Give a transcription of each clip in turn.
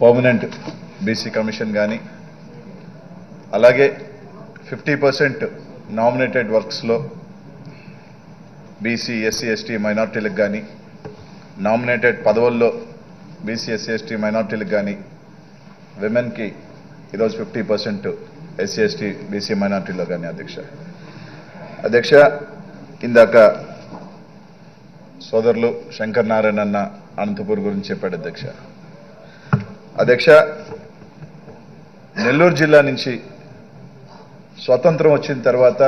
Permanent BC commission కానీ అలాగే fifty percent nominated వర్క్స్లో బీసీ ఎస్సీ ఎస్టీ మైనార్టీలకు కానీ నామినేటెడ్ పదవుల్లో బీసీ ఎస్సీ ఎస్టీ మైనార్టీలకు కానీ విమెన్కి ఈరోజు fifty percent SC ST BC మైనార్టీలో కానీ అధ్యక్ష. అధ్యక్ష ఇందాక సోదరులు శంకర్ నారాయణ అన్న అనంతపూర్ గురించి చెప్పాడు అధ్యక్ష. అధ్యక్ష నెల్లూరు జిల్లా నుంచి స్వతంత్రం వచ్చిన తర్వాత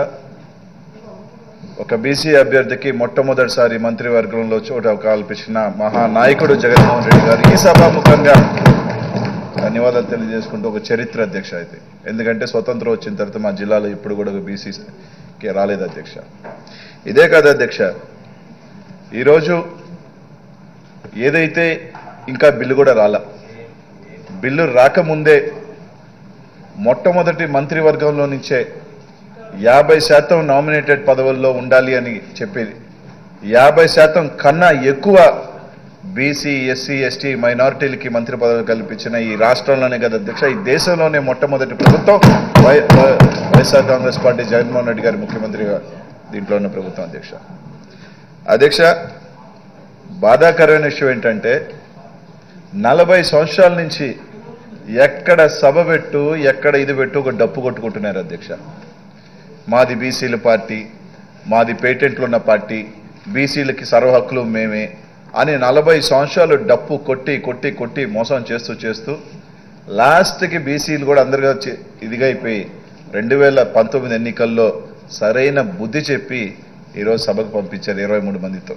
ఒక బీసీ అభ్యర్థికి మొట్టమొదటిసారి మంత్రివర్గంలో చోట కల్పించిన మహానాయకుడు జగన్మోహన్ రెడ్డి గారు ఈ సభాముఖంగా ధన్యవాదాలు తెలియజేసుకుంటూ ఒక చరిత్ర అధ్యక్ష అయితే. ఎందుకంటే స్వతంత్రం వచ్చిన తర్వాత మా జిల్లాలో ఇప్పుడు కూడా ఒక బీసీకి రాలేదు అధ్యక్ష. ఇదే కాదు అధ్యక్ష ఈరోజు ఏదైతే ఇంకా బిల్లు కూడా రాలా బిల్లు రాకముందే మొట్టమొదటి మంత్రివర్గంలో నుంచే యాభై శాతం నామినేటెడ్ పదవుల్లో ఉండాలి అని చెప్పేది. యాభై శాతం కన్నా ఎక్కువ బీసీ ఎస్సీ ఎస్టీ మైనారిటీలకి మంత్రి పదవులు కల్పించిన ఈ రాష్ట్రంలోనే కదా అధ్యక్ష ఈ దేశంలోనే మొట్టమొదటి ప్రభుత్వం వై వైఎస్ఆర్ కాంగ్రెస్ పార్టీ జగన్మోహన్ రెడ్డి గారి ముఖ్యమంత్రిగా దీంట్లో ఉన్న ప్రభుత్వం అధ్యక్ష. అధ్యక్ష బాధాకరమైన విషయం ఏంటంటే నలభై సంవత్సరాల నుంచి ఎక్కడ సభ పెట్టు ఎక్కడ ఇది పెట్టు ఒక డప్పు కొట్టుకుంటున్నారు అధ్యక్ష. మాది బీసీల పార్టీ మాది పేటెంట్లు ఉన్న పార్టీ బీసీలకి సర్వహక్కులు మేమే అని నలభై సంవత్సరాలు డప్పు కొట్టి కొట్టి కొట్టి మోసం చేస్తూ చేస్తూ లాస్ట్కి బీసీలు కూడా అందరిగా చి- ఇదిగా అయిపోయి రెండు వేల పంతొమ్మిది ఎన్నికల్లో సరైన బుద్ధి చెప్పి ఈరోజు సభకు పంపించారు ఇరవై మూడు మందితో.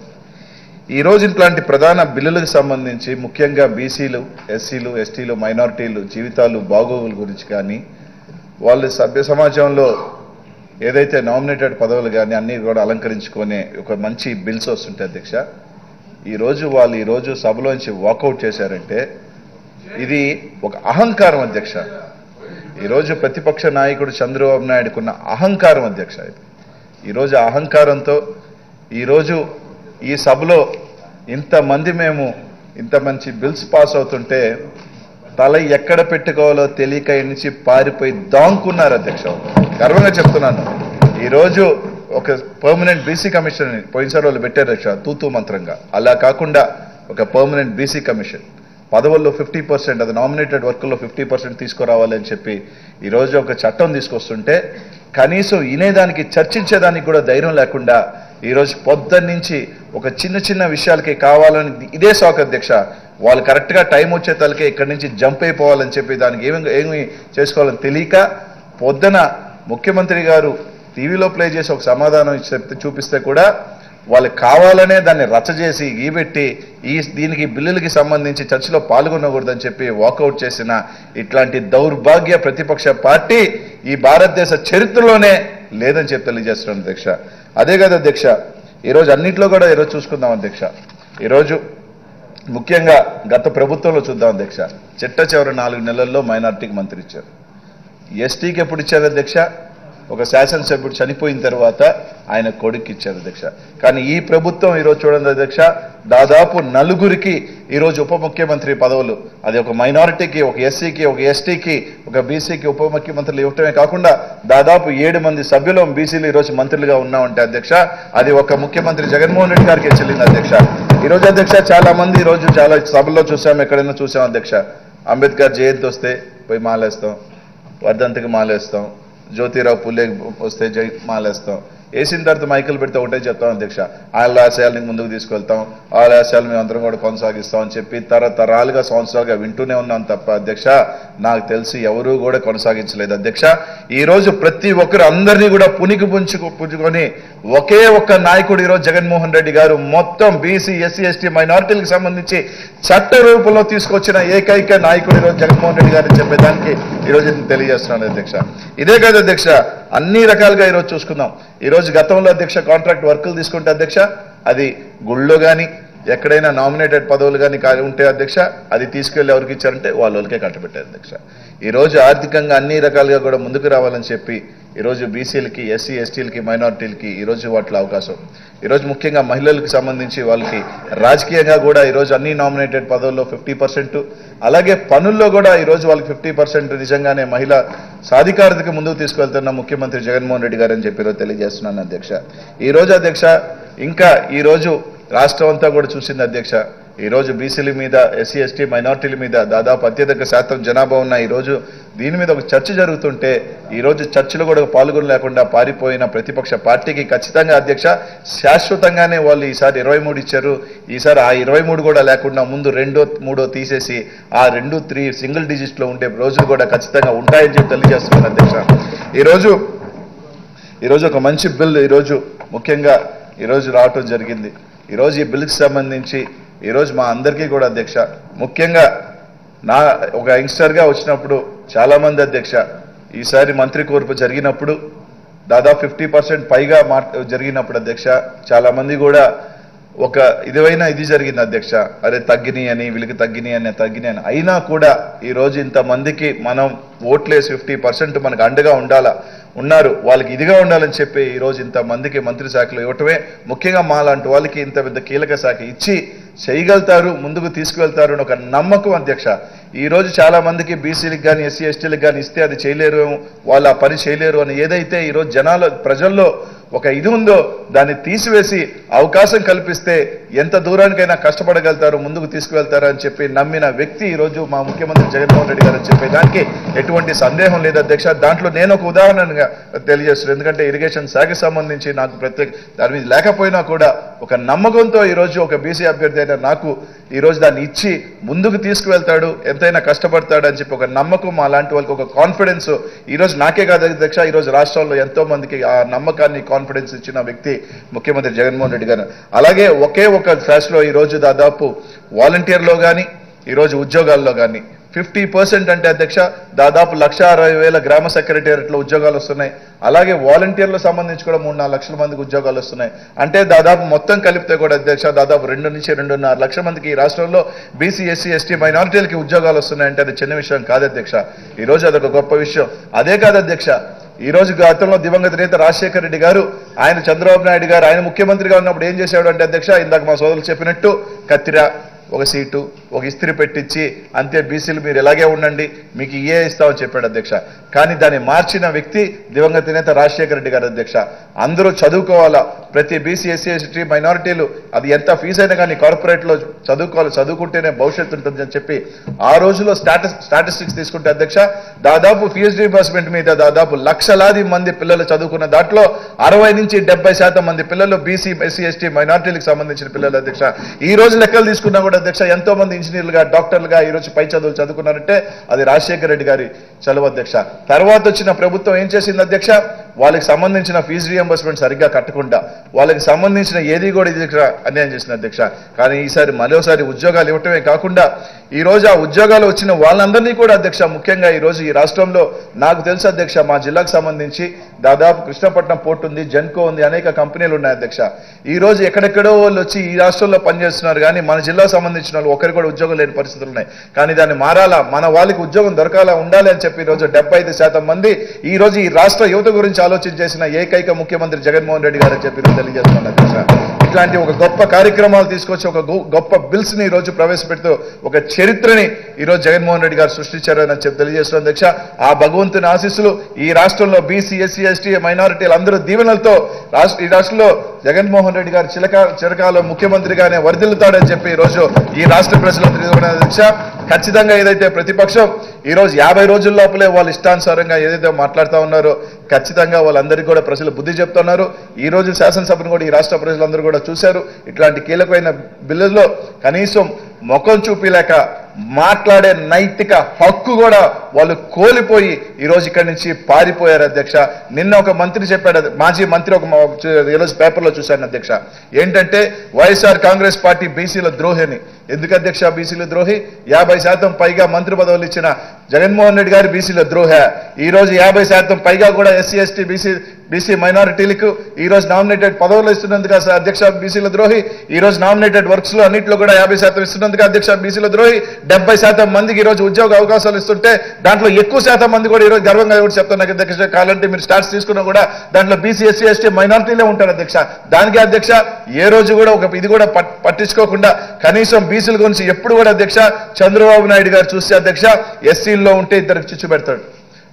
ఈ రోజు ఇట్లాంటి ప్రధాన బిల్లులకు సంబంధించి ముఖ్యంగా బీసీలు ఎస్సీలు ఎస్టీలు మైనారిటీలు జీవితాలు బాగోగుల గురించి కానీ వాళ్ళు సభ్య సమాజంలో ఏదైతే నామినేటెడ్ పదవులు కానీ అన్నీ కూడా అలంకరించుకునే ఒక మంచి బిల్స్ వస్తుంటాయి అధ్యక్ష. ఈరోజు వాళ్ళు ఈరోజు సభలోంచి వాకౌట్ చేశారంటే ఇది ఒక అహంకారం అధ్యక్ష. ఈరోజు ప్రతిపక్ష నాయకుడు చంద్రబాబు నాయుడుకున్న అహంకారం అధ్యక్ష ఇది. ఈరోజు అహంకారంతో ఈరోజు ఈ సభలో ఇంతమంది మేము ఇంత మంచి బిల్స్ పాస్ అవుతుంటే తల ఎక్కడ పెట్టుకోవాలో తెలియక ఈ నుంచి పారిపోయి దాంకున్నారు అధ్యక్ష. గర్వంగా చెప్తున్నాను. ఈరోజు ఒక పర్మనెంట్ బీసీ కమిషన్ పోయినసారి వాళ్ళు పెట్టారు అధ్యక్ష తూతూ మంత్రంగా. అలా కాకుండా ఒక పర్మనెంట్ బీసీ కమిషన్. పదవుల్లో ఫిఫ్టీ పర్సెంట్ అది నామినేటెడ్ వర్క్లో ఫిఫ్టీ పర్సెంట్ తీసుకురావాలి అని చెప్పి ఈరోజు ఒక చట్టం తీసుకొస్తుంటే కనీసం వినేదానికి చర్చించేదానికి కూడా ధైర్యం లేకుండా ఈరోజు పొద్దున్నుంచి ఒక చిన్న చిన్న విషయాలకి కావాలని ఇదే శాఖ అధ్యక్ష. వాళ్ళు కరెక్ట్గా టైం వచ్చే తలకే ఇక్కడి నుంచి జంప్ అయిపోవాలని చెప్పి దానికి ఏమి ఏమి చేసుకోవాలని తెలియక పొద్దున ముఖ్యమంత్రి గారు టీవీలో ప్లే చేసి ఒక సమాధానం చెప్తే చూపిస్తే కూడా వాళ్ళు కావాలనే దాన్ని రచ్చ చేసి ఈబెట్టి ఈ దీనికి బిల్లులకి సంబంధించి చర్చలో పాల్గొనకూడదని చెప్పి వాకౌట్ చేసిన ఇట్లాంటి దౌర్భాగ్య ప్రతిపక్ష పార్టీ ఈ భారతదేశ చరిత్రలోనే లేదని చెప్పి తెలియజేస్తున్నాను అధ్యక్ష. అదే కదా అధ్యక్ష ఈరోజు అన్నింటిలో కూడా ఈరోజు చూసుకుందాం అధ్యక్ష. ఈరోజు ముఖ్యంగా గత ప్రభుత్వంలో చూద్దాం అధ్యక్ష. చిట్ట చివరి నాలుగు నెలల్లో మైనార్టీకి మంత్రి ఇచ్చారు. ఎస్టీకి ఎప్పుడు ఇచ్చారు అధ్యక్ష? ఒక శాసనసభ్యుడు చనిపోయిన తర్వాత ఆయన కొడుకు ఇచ్చారు అధ్యక్ష. కానీ ఈ ప్రభుత్వం ఈరోజు చూడండి అధ్యక్ష దాదాపు నలుగురికి ఈరోజు ఉప ముఖ్యమంత్రి పదవులు. అది ఒక మైనారిటీకి ఒక ఎస్సీకి ఒక ఎస్టీకి ఒక బీసీకి ఉప ముఖ్యమంత్రులు ఇవ్వటమే కాకుండా దాదాపు ఏడు మంది సభ్యులు బీసీలు ఈరోజు మంత్రులుగా ఉన్నామంటే అధ్యక్ష అది ఒక ముఖ్యమంత్రి జగన్మోహన్ రెడ్డి గారికి చెల్లింది అధ్యక్ష. ఈరోజు అధ్యక్ష చాలా మంది ఈరోజు చాలా సభల్లో చూసాం ఎక్కడైనా చూసాం అధ్యక్ష. అంబేద్కర్ జయంతి వస్తే పోయి మాలేస్తాం వర్ధంతికి మాలేస్తాం. జ్యోతిరావు పుల్లే వస్తే జై మాలేస్తాం వేసిన తర్వాత మైకులు పెడితే ఒకటే చెప్తాం అధ్యక్ష ఆయన ఆశయాలని ముందుకు తీసుకెళ్తాం ఆ ఆశయాలు మేము అందరం కూడా కొనసాగిస్తాం అని చెప్పి తరతరాలుగా సంవత్సరాలుగా వింటూనే ఉన్నాం తప్ప అధ్యక్ష నాకు తెలిసి ఎవరూ కూడా కొనసాగించలేదు. అధ్యక్ష ఈరోజు ప్రతి ఒక్కరు అందరినీ కూడా పునికి పుంచుకు పుంజుకొని ఒకే ఒక్క నాయకుడు ఈరోజు జగన్మోహన్ రెడ్డి గారు మొత్తం బీసీ ఎస్సీ ఎస్టీ మైనారిటీలకు సంబంధించి చట్ట రూపంలో తీసుకొచ్చిన ఏకైక నాయకుడు ఈరోజు జగన్మోహన్ రెడ్డి గారు చెప్పేదానికి ఈరోజు నేను తెలియజేస్తున్నాను అధ్యక్ష. ఇదే కాదు అధ్యక్ష అన్ని రకాలుగా ఈరోజు చూసుకుందాం. ఈరోజు గతంలో అధ్యక్ష కాంట్రాక్ట్ వర్కులు తీసుకుంటే అధ్యక్ష అది గుళ్ళో కానీ ఎక్కడైనా నామినేటెడ్ పదవులు కానీ ఉంటే అధ్యక్ష అది తీసుకెళ్ళి ఎవరికి ఇచ్చారంటే వాళ్ళకే కట్టబెట్టారు అధ్యక్ష. ఈరోజు ఆర్థికంగా అన్ని రకాలుగా కూడా ముందుకు రావాలని చెప్పి ఈరోజు బీసీలకి ఎస్సీ ఎస్టీలకి మైనారిటీలకి ఈరోజు వాటిలో అవకాశం. ఈరోజు ముఖ్యంగా మహిళలకు సంబంధించి వాళ్ళకి రాజకీయంగా కూడా ఈరోజు అన్ని నామినేటెడ్ పదవుల్లో ఫిఫ్టీ పర్సెంట్ అలాగే పనుల్లో కూడా ఈరోజు వాళ్ళకి ఫిఫ్టీ పర్సెంట్ నిజంగానే మహిళ సాధికారతకు ముందుకు తీసుకెళ్తున్న ముఖ్యమంత్రి జగన్మోహన్ రెడ్డి గారు అని చెప్పి తెలియజేస్తున్నాను అధ్యక్ష. ఈ రోజు అధ్యక్ష ఇంకా ఈరోజు రాష్ట్రం అంతా కూడా చూసింది అధ్యక్ష. ఈరోజు బీసీల మీద ఎస్సీ ఎస్టీ మైనార్టీల మీద దాదాపు అత్యధిక శాతం జనాభా ఉన్న ఈరోజు దీని మీద ఒక చర్చ జరుగుతుంటే ఈరోజు చర్చలు కూడా కూడా పాల్గొనలేకుండా పారిపోయిన ప్రతిపక్ష పార్టీకి ఖచ్చితంగా అధ్యక్ష శాశ్వతంగానే వాళ్ళు ఈసారి ఇరవై మూడు ఇచ్చారు. ఈసారి ఆ ఇరవై మూడు కూడా లేకుండా ముందు రెండో మూడో తీసేసి ఆ రెండు త్రీ సింగిల్ డిజిట్లో ఉండే రోజులు కూడా ఖచ్చితంగా ఉంటాయని చెప్పి తెలియజేస్తున్నాను అధ్యక్ష. ఈరోజు ఈరోజు ఒక మంచి బిల్ ఈరోజు ముఖ్యంగా ఈరోజు రావటం జరిగింది. ఈరోజు ఈ బిల్కి సంబంధించి ఈరోజు మా అందరికీ కూడా అధ్యక్ష ముఖ్యంగా నా ఒక యంగ్స్టర్గా వచ్చినప్పుడు చాలామంది అధ్యక్ష ఈసారి మంత్రి కూర్పు జరిగినప్పుడు దాదాపు ఫిఫ్టీ పర్సెంట్ పైగా మాట్ జరిగినప్పుడు అధ్యక్ష చాలామంది కూడా ఒక ఇదివైనా ఇది జరిగింది అధ్యక్ష. అరే తగ్గినాయి అని వీళ్ళకి తగ్గినాయి అని తగ్గినాయి అని. అయినా కూడా ఈ రోజు ఇంతమందికి మనం ఓట్లేసి ఫిఫ్టీ పర్సెంట్ మనకు అండగా ఉండాలా? ఉన్నారు. వాళ్ళకి ఇదిగా ఉండాలని చెప్పి ఈ రోజు ఇంత మందికి మంత్రి శాఖలు ఇవ్వటమే ముఖ్యంగా మా లాంటి వాళ్ళకి ఇంత పెద్ద కీలక శాఖ ఇచ్చి చేయగలుగుతారు ముందుకు తీసుకువెళ్తారు అని ఒక నమ్మకం అధ్యక్ష. ఈరోజు చాలామందికి చాలా మందికి బీసీలకు కానీ ఎస్సీ ఎస్టీలకు కానీ ఇస్తే అది చేయలేరు వాళ్ళు ఆ పని చేయలేరు అని ఏదైతే ఈరోజు జనాలు ప్రజల్లో ఒక ఇది ఉందో దాన్ని తీసివేసి అవకాశం కల్పిస్తే ఎంత దూరానికైనా కష్టపడగలుగుతారు ముందుకు తీసుకువెళ్తారు అని చెప్పి నమ్మిన వ్యక్తి ఈరోజు మా ముఖ్యమంత్రి జగన్మోహన్ రెడ్డి గారు అని చెప్పే దానికి ఎటువంటి సందేహం లేదు. అధ్యక్ష దాంట్లో నేను ఒక ఉదాహరణగా తెలియజేస్తున్నాను. ఎందుకంటే ఇరిగేషన్ శాఖకు సంబంధించి నాకు ప్రత్యేక దాని మీద లేకపోయినా కూడా ఒక నమ్మకంతో ఈరోజు ఒక బీసీ అభ్యర్థి అయిన నాకు ఈరోజు దాన్ని ఇచ్చి ముందుకు తీసుకువెళ్తాడు ఎంతైనా కష్టపడతాడు అని చెప్పి ఒక నమ్మకం అలాంటి వాళ్ళకి ఒక కాన్ఫిడెన్స్ ఈరోజు నాకే కాదు అధ్యక్ష ఈరోజు రాష్ట్రంలో ఎంతో మందికి ఆ నమ్మకాన్ని కాన్ఫిడెన్స్ ఇచ్చిన వ్యక్తి ముఖ్యమంత్రి జగన్మోహన్ రెడ్డి గారు. అలాగే ఒకే ఒక ఫ్లాష్లో ఈరోజు దాదాపు వాలంటీర్లో కానీ ఈరోజు ఉద్యోగాల్లో కానీ ఫిఫ్టీ పర్సెంట్ అంటే అధ్యక్ష దాదాపు లక్ష అరవై వేల గ్రామ సెక్రటేరియట్లో ఉద్యోగాలు వస్తున్నాయి. అలాగే వాలంటీర్లకు సంబంధించి కూడా మూడు నాలుగు లక్షల మందికి ఉద్యోగాలు వస్తున్నాయి. అంటే దాదాపు మొత్తం కలిపితే కూడా అధ్యక్ష దాదాపు రెండు నుంచి రెండున్నర లక్షల మందికి ఈ రాష్ట్రంలో బీసీ ఎస్సీ ఎస్టీ మైనారిటీలకి ఉద్యోగాలు వస్తున్నాయంటే అది చిన్న విషయం కాదు అధ్యక్ష. ఈ రోజు అదొక గొప్ప విషయం. అదే కాదు అధ్యక్ష ఈ రోజు గతంలో దివంగత నేత రాజశేఖర రెడ్డి గారు ఆయన చంద్రబాబు నాయుడు గారు ఆయన ముఖ్యమంత్రిగా ఉన్నప్పుడు ఏం చేశాడు అంటే అధ్యక్ష ఇందాక మా సోదరులు చెప్పినట్టు కత్తిర. ఒక సీటు ఒక ఇస్త్రీ పెట్టించి అంతే బీసీలు మీరు ఇలాగే ఉండండి మీకు ఏ ఇస్తామని చెప్పాడు అధ్యక్ష. కానీ దాన్ని మార్చిన వ్యక్తి దివంగత నేత రాజశేఖర రెడ్డి గారు అధ్యక్ష. అందరూ చదువుకోవాలా ప్రతి బీసీ ఎస్సీ ఎస్టీ మైనారిటీలు అది ఎంత ఫీజు అయినా కానీ కార్పొరేట్లో చదువుకోవాలి చదువుకుంటేనే భవిష్యత్తు ఉంటుంది అని చెప్పి ఆ రోజులో స్టాటస్ స్టాటిస్టిక్స్ తీసుకుంటే అధ్యక్ష దాదాపు ఫీజు రీంబర్స్మెంట్ మీద దాదాపు లక్షలాది మంది పిల్లలు చదువుకున్న దాంట్లో అరవై నుంచి డెబ్బై శాతం మంది పిల్లలు బీసీ ఎస్సీ ఎస్టీ మైనారిటీలకు సంబంధించిన పిల్లలు అధ్యక్ష. ఈ రోజు లెక్కలు తీసుకున్నా కూడా అధ్యక్ష ఎంతో మంది ఇంజనీర్లుగా డాక్టర్లుగా ఈ రోజు పై చదువులు చదువుకున్నారంటే అది రాజశేఖర రెడ్డి గారి చలువ అధ్యక్ష. తర్వాత వచ్చిన ప్రభుత్వం ఏం చేసింది అధ్యక్ష? వాళ్ళకి సంబంధించిన ఫీజు రియంబర్స్మెంట్ సరిగ్గా కట్టకుండా వాళ్ళకి సంబంధించిన ఏది కూడా ఇది అన్యాయం చేసిన అధ్యక్ష. కానీ ఈసారి మరోసారి ఉద్యోగాలు ఇవ్వటమే కాకుండా ఈ రోజు ఆ ఉద్యోగాలు వచ్చిన వాళ్ళందరినీ కూడా అధ్యక్ష ముఖ్యంగా ఈ రోజు ఈ రాష్ట్రంలో నాకు తెలుసు అధ్యక్ష మా జిల్లాకు సంబంధించి దాదాపు కృష్ణపట్నం పోర్ట్ ఉంది జెన్కో ఉంది అనేక కంపెనీలు ఉన్నాయి అధ్యక్ష. ఈ రోజు ఎక్కడెక్కడో వాళ్ళు వచ్చి ఈ రాష్ట్రంలో పనిచేస్తున్నారు కానీ మన జిల్లాకు సంబంధించిన వాళ్ళు ఒకరికి కూడా ఉద్యోగం లేని పరిస్థితులు ఉన్నాయి. కానీ దాన్ని మారాలా? మన వాళ్ళకి ఉద్యోగం దొరకాలా? ఉండాలి అని చెప్పి ఈరోజు రోజు డెబ్బై ఐదు శాతం మంది ఈ రోజు ఈ రాష్ట్ర యువత గురించి ఆలోచన చేసిన ఏకైక ముఖ్యమంత్రి జగన్మోహన్ రెడ్డి గారు చెప్పారు. చెప్పి తెలియజేస్తాను అధ్యక్ష. ఇట్లాంటి ఒక గొప్ప కార్యక్రమాలు తీసుకొచ్చి ఒక గొప్ప బిల్స్ని రోజు ప్రవేశపెడుతూ ఒక చరిత్రని ఈ రోజు జగన్మోహన్ రెడ్డి గారు సృష్టించారని చెప్పి తెలియజేస్తున్నాను అధ్యక్ష. ఆ భగవంతుని ఆశీస్సులు ఈ రాష్ట్రంలో బీసీ ఎస్సీ ఎస్టీ మైనారిటీలు అందరూ దీవెనలతో రాష్ట్ర ఈ రాష్ట్రంలో జగన్మోహన్ రెడ్డి గారు చిలక చిరకాల ముఖ్యమంత్రిగానే వర్ధిల్లుతాడని చెప్పి ఈ రోజు ఈ రాష్ట్ర ప్రజలందరూ దీక్ష అధ్యక్ష. ఖచ్చితంగా ఏదైతే ప్రతిపక్షం ఈ రోజు యాభై రోజుల లోపలే వాళ్ళు ఇష్టానుసారంగా ఏదైతే మాట్లాడుతూ ఉన్నారో ఖచ్చితంగా వాళ్ళందరికీ కూడా ప్రజలు బుద్ధి చెప్తున్నారు. ఈ రోజు శాసనసభను కూడా ఈ రాష్ట్ర ప్రజలందరూ కూడా చూశారు. ఇట్లాంటి కీలకమైన బిల్లుల్లో కనీసం ముఖం చూపిలేక మాట్లాడే నైతిక హక్కు కూడా వాళ్ళు కోల్పోయి ఈ రోజు ఇక్కడి నుంచి పారిపోయారు అధ్యక్ష. నిన్న ఒక మంత్రి చెప్పాడు మాజీ మంత్రి ఒక ఈరోజు పేపర్లో చూశాను అధ్యక్ష. ఏంటంటే వైఎస్ఆర్ కాంగ్రెస్ పార్టీ బీసీల ద్రోహిని. ఎందుకు అధ్యక్ష బీసీల ద్రోహి? యాభై శాతం పైగా మంత్రి పదవులు ఇచ్చిన జగన్మోహన్ రెడ్డి గారి బీసీల ద్రోహ. ఈ రోజు యాభై శాతం పైగా కూడా ఎస్సీ ఎస్టీ బీసీ బీసీ మైనారిటీలకు ఈ రోజు నామినేటెడ్ పదవులు ఇస్తున్నందుకు అధ్యక్ష బీసీల ద్రోహి. ఈ రోజు నామినేటెడ్ వర్క్స్లో అన్నింటిలో కూడా యాభై శాతం ఇస్తున్నందుకు అధ్యక్ష బీసీల ద్రోహి. డెబ్బై శాతం మందికి ఈ రోజు ఉద్యోగ అవకాశాలు ఇస్తుంటే దాంట్లో ఎక్కువ శాతం మంది కూడా ఈ రోజు గర్వంగా కూడా చెప్తాను నాకు అధ్యక్ష? కాలంటే మీరు స్టార్ట్స్ తీసుకున్నా కూడా దాంట్లో బీసీ ఎస్సీ ఎస్టీ మైనారిటీలే ఉంటారు అధ్యక్ష. దానికి అధ్యక్ష ఏ రోజు కూడా ఒక ఇది కూడా పట్- పట్టించుకోకుండా కనీసం బీసీల గురించి ఎప్పుడు కూడా అధ్యక్ష? చంద్రబాబు నాయుడు గారు చూస్తే అధ్యక్ష ఎస్సీల్లో ఉంటే ఇద్దరికి చిచ్చు పెడతాడు.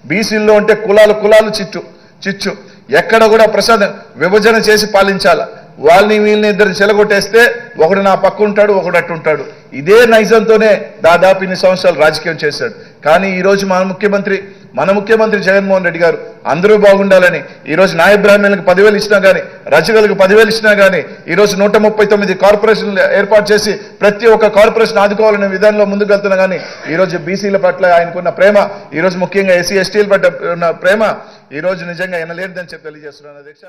బీసీల్లో ఉంటే కులాలు కులాలు చిచ్చు చిచ్చు. ఎక్కడ కూడా ప్రసాద్ విభజన చేసి పాలించాల. వాళ్ళని వీళ్ళని ఇద్దరు చెలగొట్టేస్తే ఒకడు నా పక్క ఉంటాడు ఒకడు అట్టుంటాడు ఇదే నైజంతోనే దాదాపు ఇన్ని సంవత్సరాలు రాజకీయం చేశాడు. కానీ ఈ రోజు మన ముఖ్యమంత్రి మన ముఖ్యమంత్రి జగన్మోహన్ రెడ్డి గారు అందరూ బాగుండాలని ఈ రోజు నాయ బ్రాహ్మణులకు పదివేలు ఇచ్చినా కానీ రచకులకు పదివేలు ఇచ్చినా కానీ ఈరోజు నూట ముప్పై తొమ్మిది కార్పొరేషన్లు ఏర్పాటు చేసి ప్రతి ఒక్క కార్పొరేషన్ ఆదుకోవాలనే విధానంలో ముందుకు వెళ్తున్నా కానీ ఈ రోజు బీసీల పట్ల ఆయనకున్న ప్రేమ ఈరోజు ముఖ్యంగా ఎస్సీ ఎస్టీల పట్ల ఉన్న ప్రేమ ఈ రోజు నిజంగా ఎనలేదని చెప్పి తెలియజేస్తున్నాను అధ్యక్ష.